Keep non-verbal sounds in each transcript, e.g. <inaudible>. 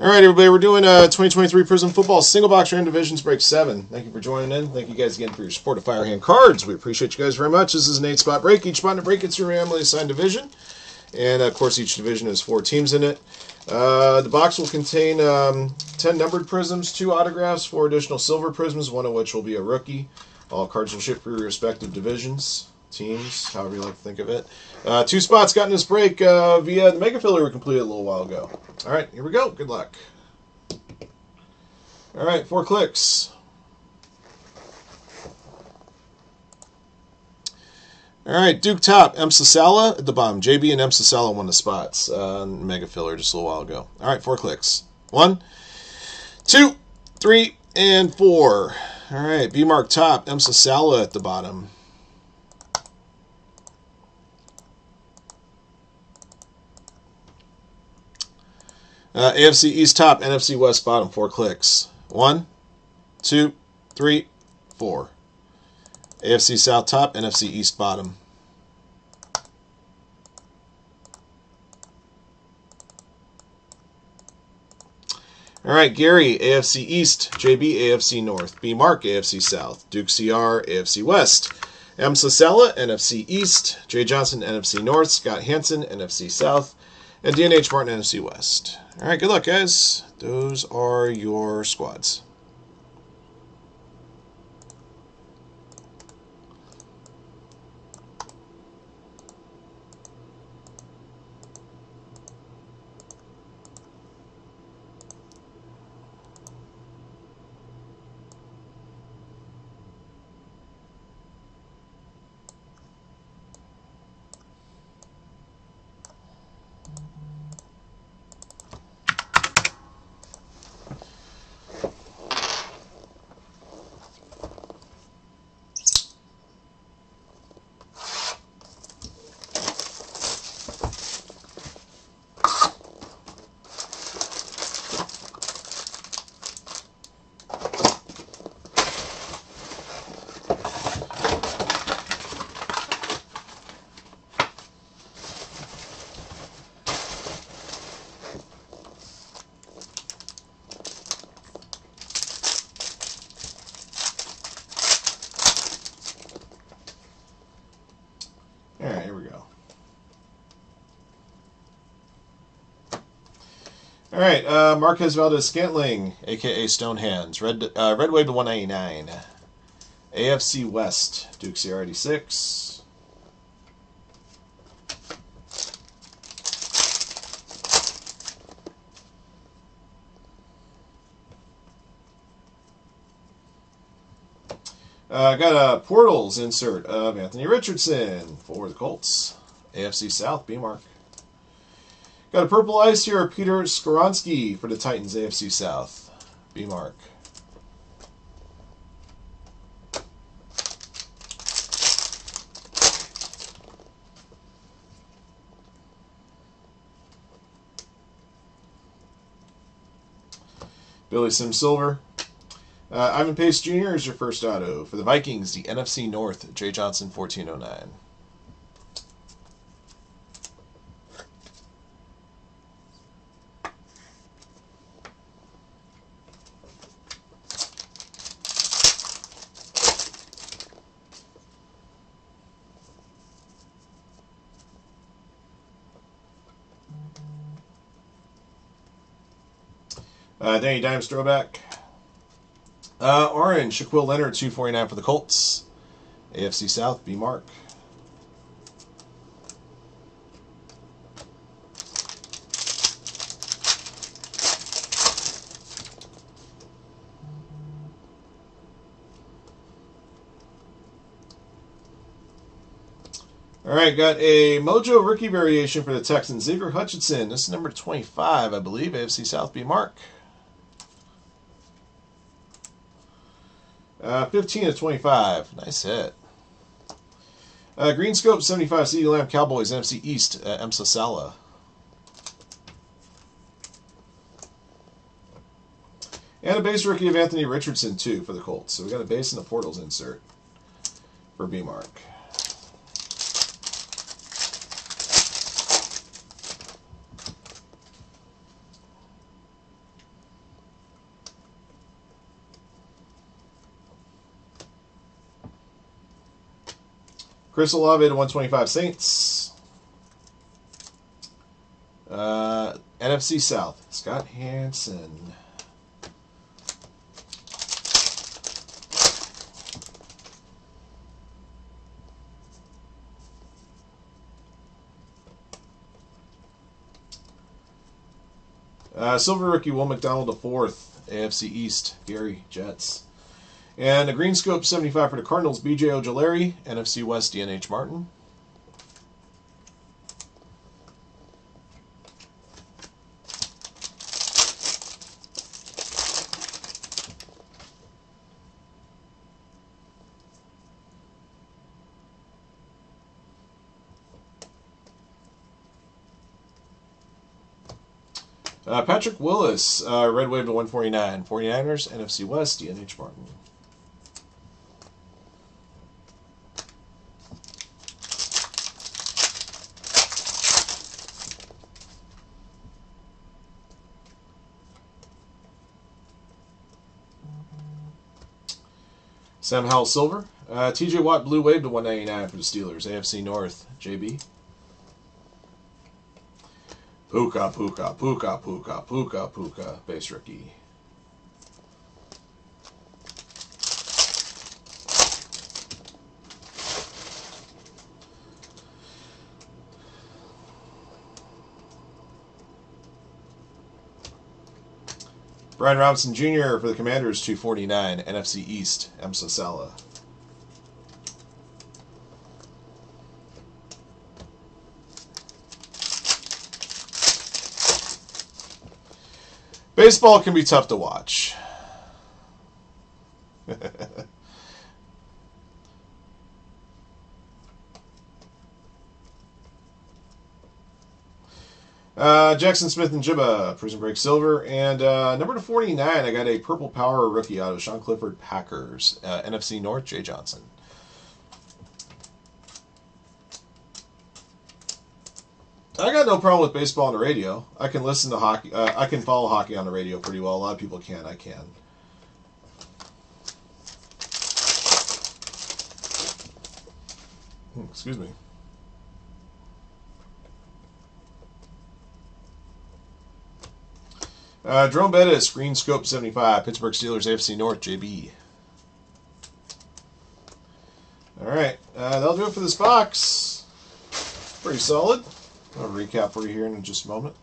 All right, everybody, we're doing a 2023 Prizm Football Single Box Random Divisions Break 7. Thank you for joining in. Thank you guys again for your support of Firehand Cards. We appreciate you guys very much. This is an 8 spot break. Each spot in a break gets your randomly assigned division. And, of course, each division has four teams in it. Uh, the box will contain um, 10 numbered Prizms, two autographs, four additional silver Prizms, one of which will be a rookie. All cards will ship for your respective divisions, teams, however you like to think of it. Uh, two spots got in this break uh, via the Mega Filler we completed a little while ago. All right, here we go. Good luck. All right, four clicks. All right, Duke top, M. Sala at the bottom. JB and M. Sala won the spots. Uh, Mega Filler just a little while ago. All right, four clicks. One, two, three, and four. All right, B mark top, M. Sala at the bottom. Uh, AFC East top, NFC West bottom, four clicks. One, two, three, four. AFC South top, NFC East bottom. All right, Gary, AFC East, JB, AFC North, B Mark, AFC South, Duke CR, AFC West, M. Sala, NFC East, Jay Johnson, NFC North, Scott Hansen, NFC South, and DNH Martin, NFC West. All right, good luck, guys. Those are your squads. All right, here we go. All right, uh, Marquez Valdes-Scantling, aka Stonehands, Red uh, Red Wave to 199, AFC West, Duke CR86. Uh, I uh, got a Portals insert of Anthony Richardson for the Colts. AFC South, B Mark. Got a Purple Ice here of Peter Skoronski for the Titans, AFC South, B Mark. Billy Sims Silver, uh, Ivan Pace Jr. is your first auto. For the Vikings, the NFC North, Jay Johnson, 1409. Uh, Danny Dimes throwback. Uh, orange, Shaquille Leonard, 249 for the Colts. AFC South, B Mark. All right, got a Mojo rookie variation for the Texans. Xavier Hutchinson. This is number 25, I believe. AFC South, B Mark. Uh, 15 to 25. Nice hit. Uh, Green Scope 75 CeeDee Lamb Cowboys NFC East uh, M. Sala. And a base rookie of Anthony Richardson too for the Colts. So we got a base and a portals insert for B Chris Olave to 125 Saints. Uh, NFC South, Scott Hanson. Uh, silver rookie Will McDonald the fourth, AFC East, Gary Jets. And a green scope 75 for the Cardinals, BJ Ojulari, NFC West, DNH Martin. Uh, Patrick Willis, uh, Red Wave to 149. 49ers, NFC West, DNH Martin. Sam Howell Silver. Uh, TJ Watt Blue Wave to 199 for the Steelers. AFC North, JB. Puka, Puka, Puka, Puka, Puka, Puka, base rookie. Brian Robinson Jr. for the Commanders, 249, NFC East, M. Sala. Baseball can be tough to watch. <laughs> uh, Jackson Smith and Jibba, Prizm Break Silver. And uh, number to 49, I got a Purple Power rookie out of Sean Clifford Packers. Uh, NFC North, Jay Johnson. I got no problem with baseball on the radio. I can listen to hockey. Uh, I can follow hockey on the radio pretty well. A lot of people can. I can. Hmm, excuse me. Uh, Jerome Bettis, Green Scope 75, Pittsburgh Steelers, AFC North, JB. All right, uh, that'll do it for this box. Pretty solid. I'll recap for you here in just a moment.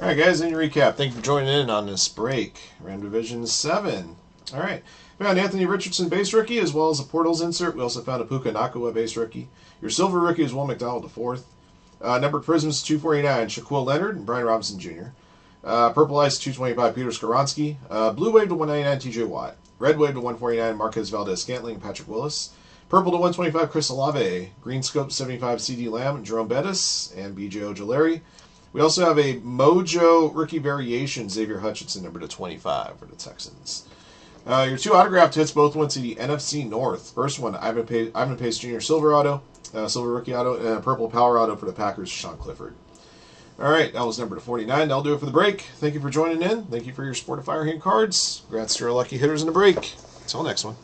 All right, guys, in your recap, thank you for joining in on this break. Ram Division 7. All right. We found Anthony Richardson base rookie as well as a Portals insert. We also found a Puka Nacua base rookie. Your silver rookie is Will McDonald the fourth. Uh, numbered Prizms 249, Shaquille Leonard and Brian Robinson Jr. Uh, purple Ice 225, Peter Skoronski. Uh, blue Wave to 199, TJ Watt. Red Wave to 149, Marquez Valdes-Scantling Patrick Willis. Purple to 125, Chris Olave. Green Scope 75, CeeDee Lamb, Jerome Bettis, and BJ Ojulari. We also have a Mojo rookie variation, Xavier Hutchinson, number to 25 for the Texans. Uh, your two autographed hits both went to the NFC North. First one, Ivan, Pace, Ivan Pace Jr. Silver Auto, uh, Silver Rookie Auto, and a Purple Power Auto for the Packers, Sean Clifford. All right, that was number to 49. That'll do it for the break. Thank you for joining in. Thank you for your support of Firehand cards. Congrats to our lucky hitters in the break. Until next one.